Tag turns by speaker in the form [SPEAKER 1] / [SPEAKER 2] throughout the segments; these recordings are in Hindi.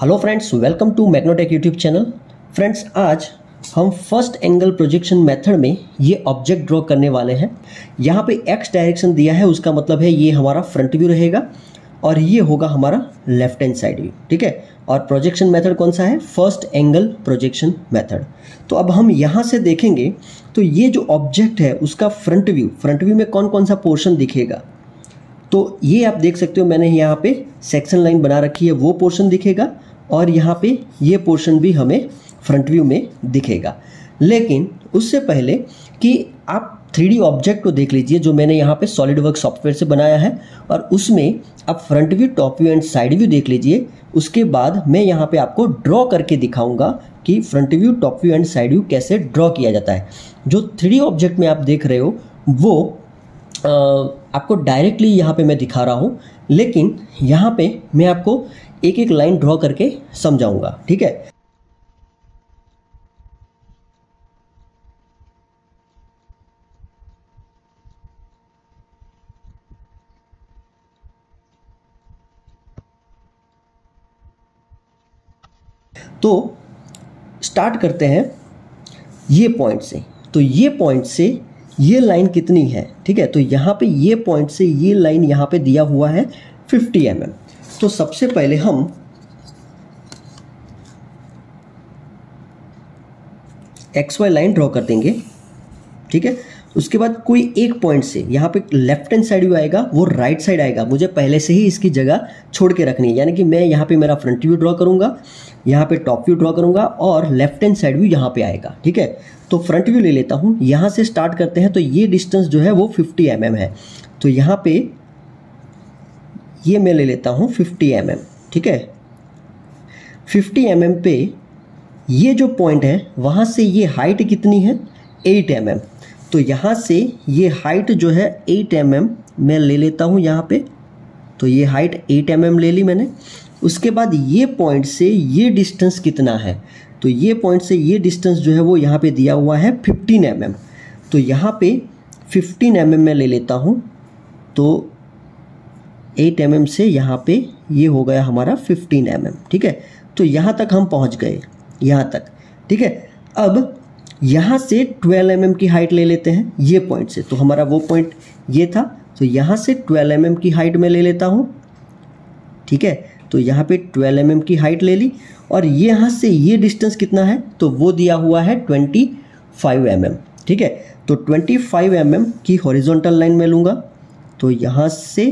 [SPEAKER 1] Hello friends welcome to Magnotech YouTube channel friends आज हम फ़र्स्ट एंगल प्रोजेक्शन मेथड में ये ऑब्जेक्ट ड्रॉ करने वाले हैं। यहाँ पे एक्स डायरेक्शन दिया है, उसका मतलब है ये हमारा फ्रंट व्यू रहेगा और ये होगा हमारा लेफ़्ट हैंड साइड व्यू ठीक है? और प्रोजेक्शन मेथड कौन सा है? फ़र्स्ट एंगल प्रोजेक्शन मेथड तो अब हम यहाँ से देखेंगे तो ये जो ऑब्जेक्ट है, उसका फ्रंट व्यू फ्रंट व्यू में कौन कौन सा पोर्शन दिखेगा? तो ये आप देख सकते हो मैंने यहाँ पे सेक्शन लाइन बना रखी है वो पोर्शन दिखेगा और यहाँ पे ये पोर्शन भी हमें फ्रंट व्यू में दिखेगा। लेकिन उससे पहले कि आप थ्री ऑब्जेक्ट को देख लीजिए जो मैंने यहाँ पे सॉलिड वर्क सॉफ्टवेयर से बनाया है और उसमें आप front view top view and side view देख लीजिए उसके बाद मैं यहाँ पे आपको ड्रॉ करके दिखाऊँगा कि front view top view and side view कैसे ड्रॉ किया जाता है। जो थ्री ऑब्जेक्ट में आप देख रहे हो वो आ, आपको डायरेक्टली यहाँ पे मैं दिखा रहा हूँ, लेकिन यहाँ पे मैं आपको एक एक लाइन ड्रॉ करके समझाऊँगा, ठीक है? तो स्टार्ट करते हैं ये पॉइंट से। तो ये पॉइंट से ये लाइन कितनी है? ठीक है तो यहाँ पे ये पॉइंट से ये लाइन यहाँ पे दिया हुआ है 50 एम mm. तो सबसे पहले हम एक्स वाई लाइन ड्रॉ कर देंगे। ठीक है, उसके बाद कोई एक पॉइंट से यहाँ पे लेफ़्ट हैंड साइड व्यू आएगा, वो राइट साइड आएगा। मुझे पहले से ही इसकी जगह छोड़ के रखनी है, यानी कि मैं यहाँ पे मेरा फ्रंट व्यू ड्रॉ करूँगा। यहाँ पे टॉप व्यू ड्रॉ करूँगा और लेफ़्ट हैंड साइड व्यू यहाँ पे आएगा ठीक है? तो फ्रंट व्यू ले लेता हूँ यहाँ से स्टार्ट करते हैं तो ये डिस्टेंस जो है वो फिफ्टी एम mm है। तो यहाँ पे ये मैं ले लेता हूँ फिफ्टी एम mm, ठीक है? फिफ्टी एम mm पे ये जो पॉइंट है वहाँ से ये हाइट कितनी है? Eight M mm. तो यहाँ से ये हाइट जो है एट एम mm मैं ले लेता हूँ यहाँ पे। तो ये हाइट एट एम mm ले ली मैंने। उसके बाद ये पॉइंट से ये डिस्टेंस कितना है? तो ये पॉइंट से ये डिस्टेंस जो है वो यहाँ पे दिया हुआ है फिफ्टीन एम mm. तो यहाँ पे फिफ्टीन एम mm मैं ले लेता हूँ। तो एट एम mm से यहाँ पे ये हो गया हमारा फिफ्टीन एम mm, ठीक है? तो यहाँ तक हम पहुँच गए यहाँ तक ठीक है? अब यहाँ से ट्वेल्व एम mm की हाइट ले लेते हैं ये पॉइंट से। तो हमारा वो पॉइंट ये था तो यहाँ से ट्वेल्व एम mm की हाइट में ले लेता हूँ ठीक है? तो यहाँ पे ट्वेल्व एम mm की हाइट ले ली और ये यहाँ से ये डिस्टेंस कितना है? तो वो दिया हुआ है ट्वेंटी फाइव एम ठीक है? तो ट्वेंटी फाइव एम की हॉरिजॉन्टल लाइन में लूँगा। तो यहाँ से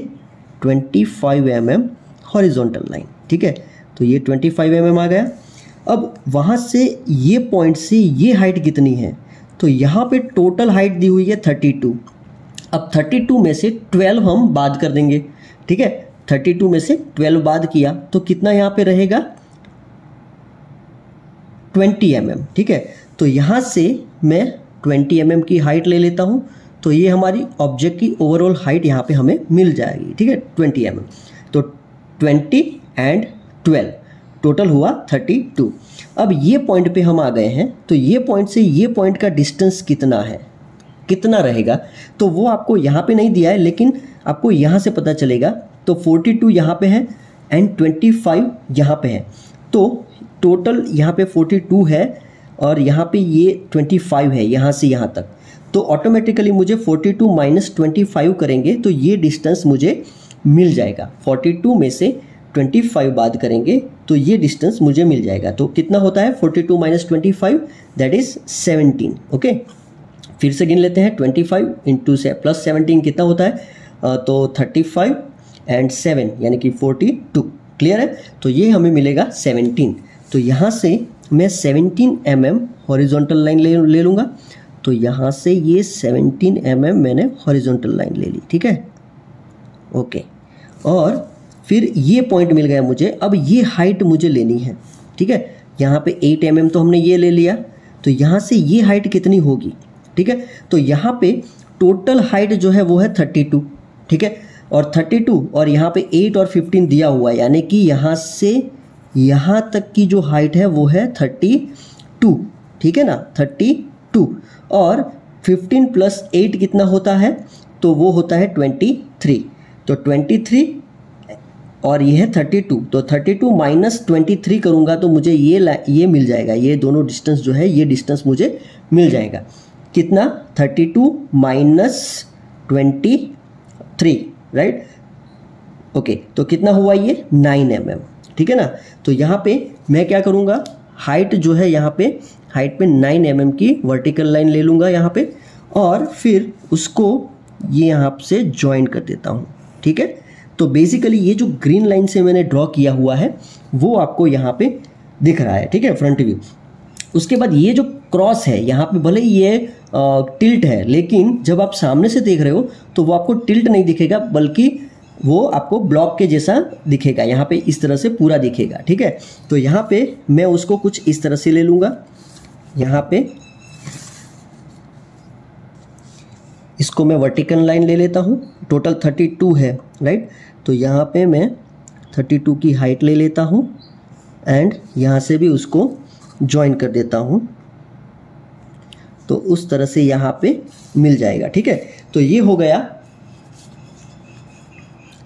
[SPEAKER 1] twenty five M M horizontal line ठीक है? तो ये ट्वेंटी फाइव एम एम आ गया। अब वहाँ से ये पॉइंट से ये हाइट कितनी है? तो यहाँ पे टोटल हाइट दी हुई है थर्टी टू अब थर्टी टू में से ट्वेल्व हम बाद कर देंगे, ठीक है? थर्टी टू में से ट्वेल्व बाद किया तो कितना यहाँ पे रहेगा? ट्वेंटी एम mm, ठीक है? तो यहाँ से मैं ट्वेंटी एम mm की हाइट ले लेता हूँ तो ये हमारी ऑब्जेक्ट की ओवरऑल हाइट यहाँ पे हमें मिल जाएगी ठीक है? ट्वेंटी एम तो ट्वेंटी एंड ट्वेल्व टोटल हुआ थर्टी टू। अब ये पॉइंट पे हम आ गए हैं तो ये पॉइंट से ये पॉइंट का डिस्टेंस कितना है? कितना रहेगा? तो वो आपको यहाँ पे नहीं दिया है लेकिन आपको यहाँ से पता चलेगा तो 42 टू यहाँ पे है एंड 25 यहाँ पर है। तो टोटल यहाँ पे 42 है और यहाँ पे ये 25 है, यहाँ से यहाँ तक। तो ऑटोमेटिकली मुझे 42 टू माइनस ट्वेंटी करेंगे तो ये डिस्टेंस मुझे मिल जाएगा। 42 में से 25 बाद करेंगे तो ये डिस्टेंस मुझे मिल जाएगा। तो कितना होता है? 42 two minus twenty five that is 17 okay फिर से गिन लेते हैं 25 फाइव इंटू से प्लस सेवनटीन कितना होता है? तो 35 एंड सेवन यानी कि 42 क्लियर है? तो ये हमें मिलेगा 17 तो यहाँ से मैं 17 एम एम हॉरिजोंटल लाइन ले ले लूँगा। तो यहाँ से ये 17 एम एम मैंने हॉरिजॉन्टल लाइन ले ली, ठीक है? ओके और फिर ये पॉइंट मिल गया मुझे। अब ये हाइट मुझे लेनी है, ठीक है? यहाँ पे 8 एम mm तो हमने ये ले लिया। तो यहाँ से ये हाइट कितनी होगी, ठीक है? तो यहाँ पे टोटल हाइट जो है वो है 32 ठीक है? और 32 और यहाँ पे 8 और 15 दिया हुआ है। यानी कि यहाँ से यहाँ तक की जो हाइट है वो है 32 ठीक है ना? 32 और 15 प्लस 8 कितना होता है? तो वो होता है 23 तो 23 और ये है थर्टी टू तो थर्टी टू माइनस ट्वेंटी करूँगा तो मुझे ये ये मिल जाएगा। ये दोनों डिस्टेंस जो है, ये डिस्टेंस मुझे मिल जाएगा। कितना? Thirty two minus twenty three right okay तो कितना हुआ ये? नाइन एम एम ठीक है ना? तो यहाँ पे मैं क्या करूँगा? हाइट जो है यहाँ पे हाइट पे नाइन एम एम की वर्टिकल लाइन ले लूँगा यहाँ पे और फिर उसको ये यहाँ से ज्वाइन कर देता हूँ। ठीक है? तो बेसिकली ये जो ग्रीन लाइन से मैंने ड्रॉ किया हुआ है, वो आपको यहाँ पे दिख रहा है। ठीक है? फ्रंट व्यू उसके बाद ये जो क्रॉस है, यहाँ पे भले ही ये टिल्ट है, लेकिन जब आप सामने से देख रहे हो तो वो आपको टिल्ट नहीं दिखेगा, बल्कि वो आपको ब्लॉक के जैसा दिखेगा। यहाँ पे इस तरह से पूरा दिखेगा, ठीक है? तो यहाँ पे मैं उसको कुछ इस तरह से ले लूँगा। यहाँ पे इसको मैं वर्टिकल लाइन ले लेता हूँ। टोटल थर्टी टू है राइट तो यहाँ पे मैं थर्टी टू की हाइट ले लेता हूँ। एंड यहाँ से भी उसको ज्वाइन कर देता हूँ तो उस तरह से यहाँ पे मिल जाएगा ठीक है? तो ये हो गया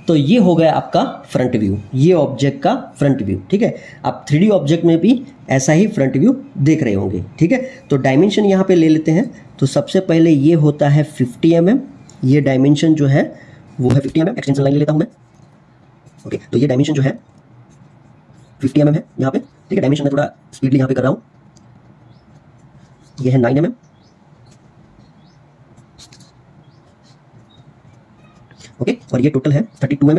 [SPEAKER 1] तो ये हो गया आपका फ्रंट व्यू ये ऑब्जेक्ट का फ्रंट व्यू ठीक है? आप थ्री ऑब्जेक्ट में भी ऐसा ही फ्रंट व्यू देख रहे होंगे ठीक है? तो डायमेंशन यहाँ पे ले लेते हैं तो सबसे पहले ये होता है 50 एम mm, ये डायमेंशन जो है वो है 50 एम mm, एक्सटेंशन लाइन ले लेता हूँ मैं ओके तो ये डायमेंशन जो है 50 एम mm है यहाँ पे। ठीक है डायमेंशन मैं थोड़ा स्पीडली यहाँ पे कर रहा हूँ। ये है 9 एम mm, ओके और ये टोटल है थर्टी टू एम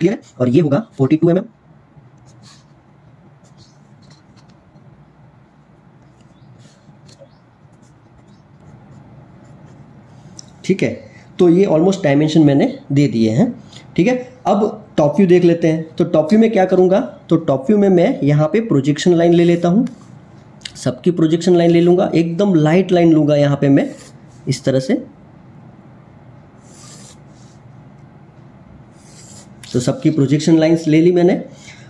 [SPEAKER 1] क्लियर है? और ये होगा फोर्टी टू एम ठीक है तो ये ऑलमोस्ट डायमेंशन मैंने दे दिए हैं, ठीक है? अब टॉप व्यू देख लेते हैं। तो टॉप व्यू में क्या करूँगा? तो टॉप व्यू में मैं यहाँ पे प्रोजेक्शन लाइन ले लेता हूँ। सबकी प्रोजेक्शन लाइन ले लूँगा। एकदम लाइट लाइन लूँगा यहाँ पे मैं, इस तरह से। तो सबकी प्रोजेक्शन लाइंस ले ली मैंने।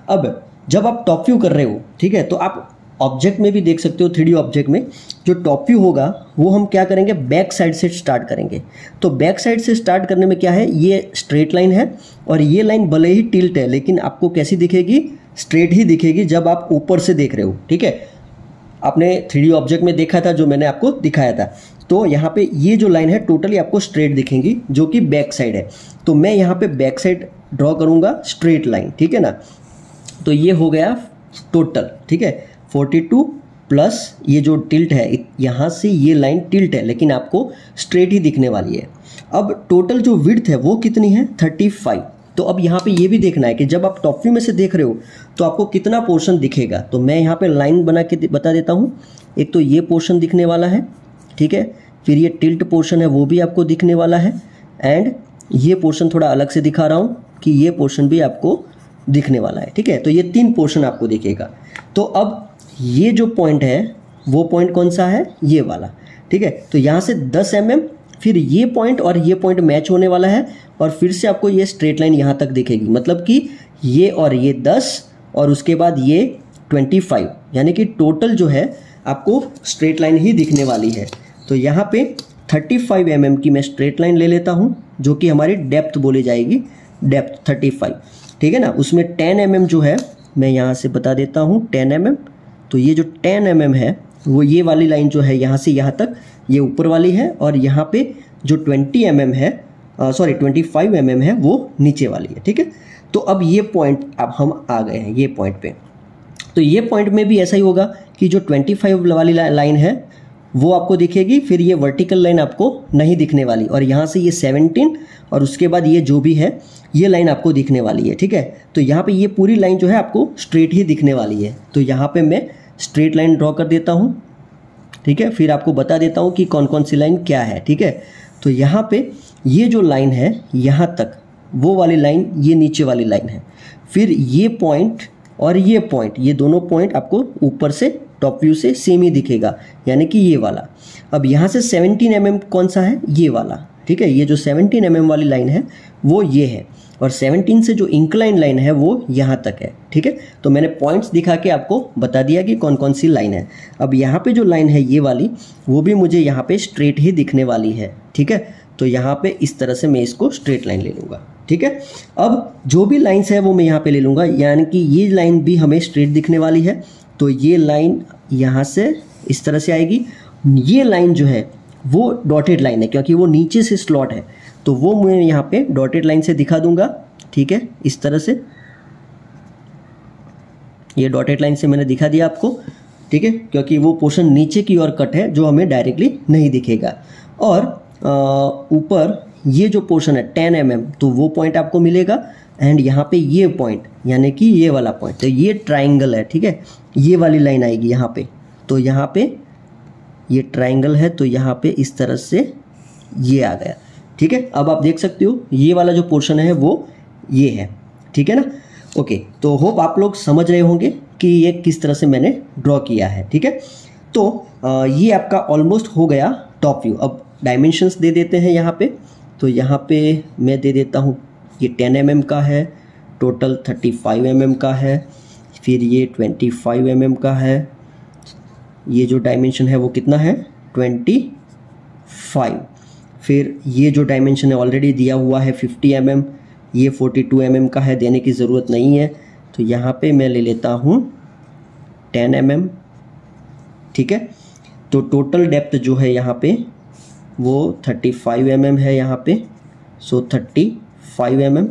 [SPEAKER 1] अब जब आप टॉप व्यू कर रहे हो, ठीक है? तो आप ऑब्जेक्ट में भी देख सकते हो थ्री ऑब्जेक्ट में। जो टॉप व्यू होगा, वो हम क्या करेंगे? बैक साइड से स्टार्ट करेंगे। तो बैक साइड से स्टार्ट करने में क्या है? ये स्ट्रेट लाइन है और ये लाइन भले ही टिल्ट है, लेकिन आपको कैसी दिखेगी? स्ट्रेट ही दिखेगी जब आप ऊपर से देख रहे हो, ठीक है? आपने थ्री ऑब्जेक्ट में देखा था, जो मैंने आपको दिखाया था। तो यहाँ पे ये जो लाइन है टोटली आपको स्ट्रेट दिखेंगी, जो कि बैक साइड है। तो मैं यहाँ पे बैक साइड ड्रॉ करूँगा स्ट्रेट लाइन ठीक है ना? तो ये हो गया टोटल ठीक है? 42 प्लस ये जो टिल्ट है, यहाँ से ये लाइन टिल्ट है, लेकिन आपको स्ट्रेट ही दिखने वाली है। अब टोटल जो विड्थ है, वो कितनी है? 35 तो अब यहाँ पे ये भी देखना है कि जब आप टॉप व्यू में से देख रहे हो तो आपको कितना पोर्शन दिखेगा? तो मैं यहाँ पे लाइन बना के बता देता हूँ। एक तो ये पोर्शन दिखने वाला है, ठीक है? फिर ये टिल्ट पोर्शन है, वो भी आपको दिखने वाला है। एंड ये पोर्शन थोड़ा अलग से दिखा रहा हूँ कि ये पोर्शन भी आपको दिखने वाला है, ठीक है? तो ये तीन पोर्शन आपको दिखेगा। तो अब ये जो पॉइंट है, वो पॉइंट कौन सा है? ये वाला। ठीक है? तो यहाँ से 10 एम mm फिर ये पॉइंट और ये पॉइंट मैच होने वाला है और फिर से आपको ये स्ट्रेट लाइन यहाँ तक दिखेगी। मतलब कि ये और ये दस और उसके बाद ये ट्वेंटी फाइव यानी कि टोटल जो है, आपको स्ट्रेट लाइन ही दिखने वाली है। तो यहाँ पे थर्टी फाइव एम की मैं स्ट्रेट लाइन ले लेता हूँ, जो कि हमारी डेप्थ बोली जाएगी। डेप्थ थर्टी फाइव ठीक है ना? उसमें टेन एम mm जो है, मैं यहाँ से बता देता हूँ टेन एम तो ये जो टेन एम mm है, वो ये वाली लाइन जो है यहाँ से यहाँ तक, ये ऊपर वाली है और यहाँ पे जो ट्वेंटी एम mm है सॉरी ट्वेंटी फाइव एम है, वो नीचे वाली है, ठीक है? तो अब ये पॉइंट अब हम आ गए हैं ये पॉइंट पे। तो ये पॉइंट में भी ऐसा ही होगा कि जो ट्वेंटी फाइव वाली लाइन है, वो आपको दिखेगी, फिर ये वर्टिकल लाइन आपको नहीं दिखने वाली। और यहाँ से ये सेवनटीन और उसके बाद ये जो भी है, ये लाइन आपको दिखने वाली है, ठीक है? तो यहाँ पे ये पूरी लाइन जो है, आपको स्ट्रेट ही दिखने वाली है। तो यहाँ पे मैं स्ट्रेट लाइन ड्रॉ कर देता हूँ, ठीक है? फिर आपको बता देता हूँ कि कौन कौन सी लाइन क्या है, ठीक है? तो यहाँ पे ये जो लाइन है, यहाँ तक, वो वाली लाइन, ये नीचे वाली लाइन है। फिर ये पॉइंट और ये पॉइंट, ये दोनों पॉइंट आपको ऊपर से, टॉप व्यू से सेम ही दिखेगा, यानी कि ये वाला। अब यहाँ से 17 एम mm कौन सा है? ये वाला, ठीक है? ये जो 17 एम mm वाली लाइन है, वो ये है। और 17 से जो इंक्लाइन लाइन है वो यहाँ तक है, ठीक है? तो मैंने पॉइंट्स दिखा के आपको बता दिया कि कौन कौन सी लाइन है। अब यहाँ पे जो लाइन है ये वाली, वो भी मुझे यहाँ पे स्ट्रेट ही दिखने वाली है, ठीक है? तो यहाँ पे इस तरह से मैं इसको स्ट्रेट लाइन ले लूँगा, ठीक है? अब जो भी लाइन्स है वो मैं यहाँ पे ले लूँगा, यानी कि ये लाइन भी हमें स्ट्रेट दिखने वाली है तो ये लाइन यहाँ से इस तरह से आएगी। ये लाइन जो है, वो डॉटेड लाइन है, क्योंकि वो नीचे से स्लॉट है। तो वो मैं यहाँ पे डॉटेड लाइन से दिखा दूँगा ठीक है? इस तरह से। ये डॉटेड लाइन से मैंने दिखा दिया आपको ठीक है? क्योंकि वो पोर्शन नीचे की ओर कट है जो हमें डायरेक्टली नहीं दिखेगा। और ऊपर ये जो पोर्शन है टेन एम mm, तो वो पॉइंट आपको मिलेगा। एंड यहाँ पे ये पॉइंट यानी कि ये वाला पॉइंट तो ये ट्राइंगल है ठीक है? ये वाली लाइन आएगी यहाँ पे। तो यहाँ पे ये ट्राइंगल है तो यहाँ पे इस तरह से ये आ गया। ठीक है? अब आप देख सकते हो, ये वाला जो पोर्शन है, वो ये है। ठीक है ना? ओके तो होप आप लोग समझ रहे होंगे कि ये किस तरह से मैंने ड्रॉ किया है। ठीक है? तो ये आपका ऑलमोस्ट हो गया टॉप व्यू अब डायमेंशंस दे देते हैं यहाँ पे। तो यहाँ पे मैं दे देता हूँ, ये टेन एम mm का है total thirty five M mm का है, फिर ये ट्वेंटी फाइव एम mm का है। ये जो डायमेंशन है, वो कितना है? ट्वेंटी फाइव फिर ये जो डायमेंशन है ऑलरेडी दिया हुआ है 50 एम mm, ये 42 एम mm का है देने की ज़रूरत नहीं है। तो यहाँ पे मैं ले लेता हूँ 10 एम mm, ठीक है? तो टोटल डेप्थ जो है यहाँ पे वो 35 फाइव mm है यहाँ पे सो 35 फाइव mm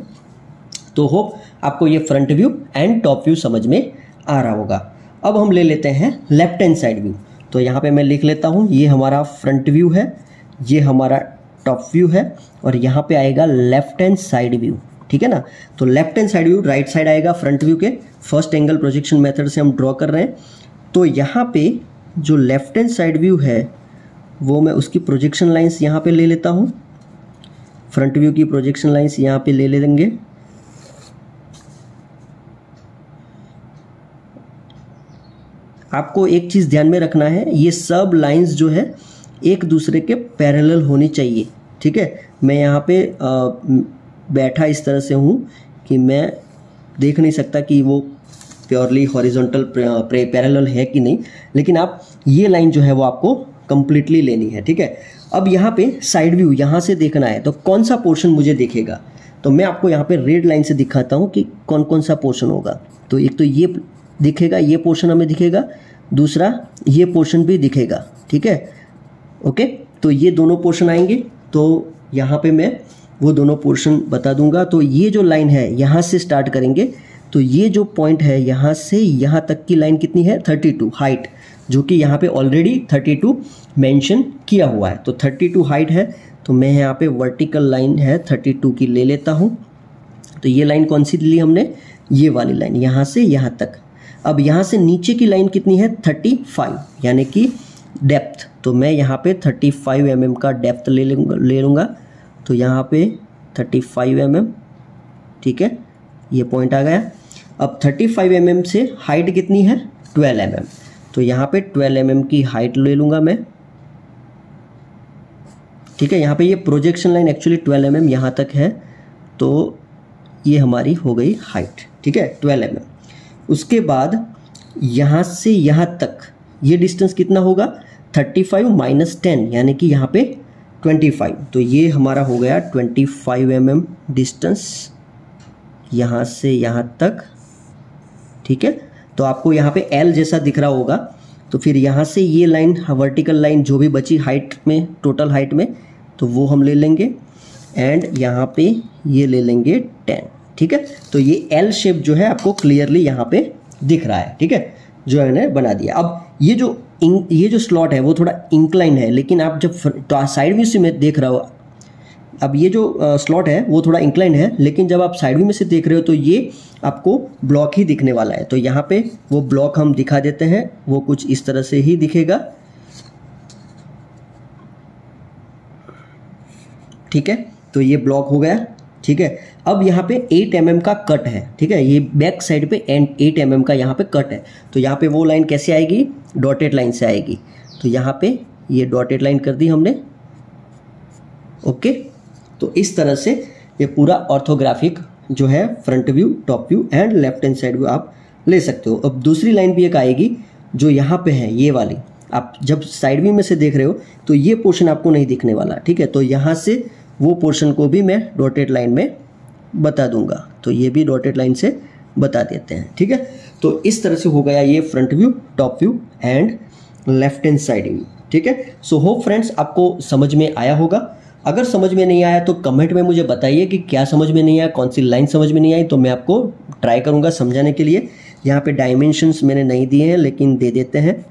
[SPEAKER 1] तो होप आपको ये front view and top view समझ में आ रहा होगा। अब हम ले लेते हैं लेफ़्ट हैंड साइड व्यू तो यहाँ पे मैं लिख लेता हूँ ये हमारा फ्रंट व्यू है ये हमारा टॉप व्यू है और यहाँ पे आएगा लेफ़्ट हैंड साइड व्यू, ठीक है ना? तो left hand side view, right side आएगा फ्रंट व्यू के। फ़र्स्ट एंगल प्रोजेक्शन मेथड से हम ड्रॉ कर रहे हैं। तो यहाँ पे जो लेफ़्ट हैंड साइड व्यू है, वो मैं उसकी प्रोजेक्शन लाइंस यहाँ पे ले लेता हूँ। फ्रंट व्यू की प्रोजेक्शन लाइंस यहाँ पे ले ले लेंगे। आपको एक चीज़ ध्यान में रखना है, ये सब लाइंस जो है, एक दूसरे के पैरेलल होनी चाहिए। ठीक है? मैं यहाँ पे आ, बैठा इस तरह से हूँ कि मैं देख नहीं सकता कि वो प्योरली हॉरिजॉन्टल पैरेलल है कि नहीं। लेकिन आप ये लाइन जो है वो आपको कंप्लीटली लेनी है ठीक है? अब यहाँ पे साइड व्यू यहाँ से देखना है तो कौन सा पोर्शन मुझे देखेगा? तो मैं आपको यहाँ पे रेड लाइन से दिखाता हूँ कि कौन कौन सा पोर्शन होगा। तो एक तो ये दिखेगा ये पोर्शन हमें दिखेगा दूसरा ये पोर्शन भी दिखेगा ठीक है? ओके? तो ये दोनों पोर्शन आएँगे। तो यहाँ पे मैं वो दोनों पोर्शन बता दूँगा। तो ये जो लाइन है, यहाँ से स्टार्ट करेंगे। तो ये जो पॉइंट है, यहाँ से यहाँ तक की लाइन कितनी है? 32 हाइट जो कि यहाँ पे ऑलरेडी 32 मेंशन किया हुआ है। तो 32 हाइट है तो मैं यहाँ पे वर्टिकल लाइन है 32 की ले लेता हूँ। तो ये लाइन कौन सी ली हमने? ये वाली लाइन यहाँ से यहाँ तक। अब यहाँ से नीचे की लाइन कितनी है? 35 यानी कि डेप्थ तो मैं यहाँ पे 35 फाइव mm का डेप्थ ले लूँगा ले लूँगा। तो यहाँ पे 35 फाइव mm ठीक है? ये पॉइंट आ गया। अब 35 फाइव mm से हाइट कितनी है? 12 mm तो यहाँ पे 12 mm की हाइट ले लूँगा मैं। ठीक है? यहाँ पे ये प्रोजेक्शन लाइन एक्चुअली 12 mm यहाँ तक है। तो ये हमारी हो गई हाइट ठीक है? 12 mm उसके बाद यहाँ से यहाँ तक ये डिस्टेंस कितना होगा? थर्टी फाइव माइनस टेन यानी कि यहाँ पे ट्वेंटी फाइव तो ये हमारा हो गया twenty five M M distance यहाँ से यहाँ तक, ठीक है? तो आपको यहाँ पे एल जैसा दिख रहा होगा। तो फिर यहाँ से ये लाइन वर्टिकल लाइन जो भी बची हाइट में टोटल हाइट में तो वो हम ले लेंगे। एंड यहाँ पे ये ले लेंगे टेन ठीक है? तो ये एल शेप जो है आपको क्लियरली यहाँ पे दिख रहा है, ठीक है? जो है बना दिया। अब ये जो ये जो स्लॉट है, वो थोड़ा इंक्लाइन है, लेकिन आप जब साइड व्यू से मैं देख रहा हो। अब ये जो स्लॉट है, वो थोड़ा इंक्लाइन है, लेकिन जब आप साइड व्यू में से देख रहे हो तो ये आपको ब्लॉक ही दिखने वाला है। तो यहाँ पे वो ब्लॉक हम दिखा देते हैं, वो कुछ इस तरह से ही दिखेगा। ठीक है? तो ये ब्लॉक हो गया। ठीक है? अब यहाँ पे 8 एम mm का कट है, ठीक है? ये बैक साइड पे एंड 8 एम mm का यहाँ पे कट है। तो यहाँ पे वो लाइन कैसे आएगी? डॉटेड लाइन से आएगी। तो यहाँ पे ये डॉटेड लाइन कर दी हमने। ओके तो इस तरह से ये पूरा ऑर्थोग्राफिक जो है front view top view and left hand side view आप ले सकते हो। अब दूसरी लाइन भी एक आएगी जो यहाँ पे है, ये वाली। आप जब साइड व्यू में से देख रहे हो तो ये पोर्शन आपको नहीं दिखने वाला, ठीक है? तो यहाँ से वो पोर्शन को भी मैं डॉटेड लाइन में बता दूँगा। तो ये भी डॉटेड लाइन से बता देते हैं, ठीक है? तो इस तरह से हो गया ये front view top view and left hand side view ठीक है? सो होप फ्रेंड्स आपको समझ में आया होगा। अगर समझ में नहीं आया तो कमेंट में मुझे बताइए कि क्या समझ में नहीं आया, कौन सी लाइन समझ में नहीं आई तो मैं आपको ट्राई करूँगा समझाने के लिए। यहाँ पे डायमेंशंस मैंने नहीं दिए हैं, लेकिन दे देते हैं।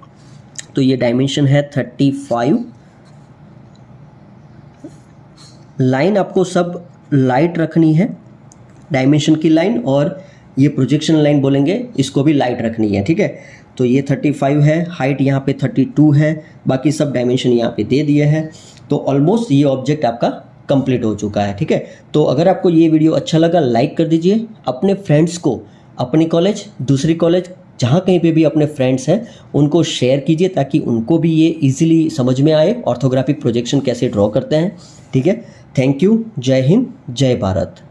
[SPEAKER 1] तो ये डायमेंशन है थर्टी फाइव लाइन आपको सब लाइट रखनी है डायमेंशन की लाइन और ये प्रोजेक्शन लाइन बोलेंगे, इसको भी लाइट रखनी है, ठीक है? तो ये 35 है हाइट यहाँ पे 32 है, बाकी सब डायमेंशन यहाँ पे दे दिए हैं तो ऑलमोस्ट ये ऑब्जेक्ट आपका कंप्लीट हो चुका है, ठीक है? तो अगर आपको ये वीडियो अच्छा लगा लाइक कर दीजिए, अपने फ्रेंड्स को, अपनी कॉलेज दूसरी कॉलेज जहाँ कहीं पे भी अपने फ्रेंड्स हैं, उनको शेयर कीजिए ताकि उनको भी ये इजीली समझ में आए ऑर्थोग्राफिक प्रोजेक्शन कैसे ड्रॉ करते हैं, ठीक है? थैंक यू जय हिंद जय भारत